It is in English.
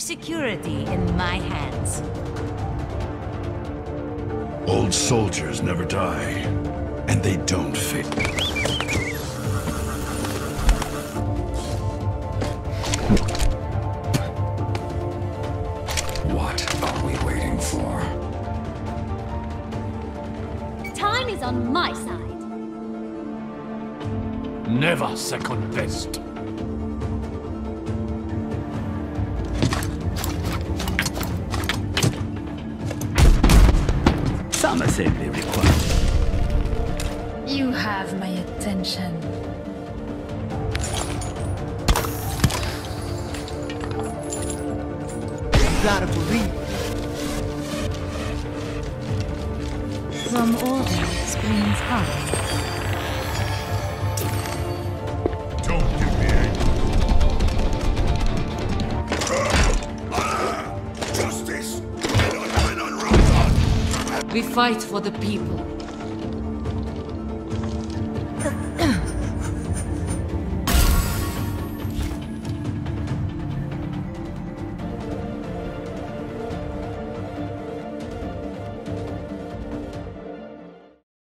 security in my hands. Old soldiers never die, and they don't fade. What are we waiting for? Time is on my side. Never second best. Some assembly required. You have my attention. Gotta believe. From order screams high. We fight for the people.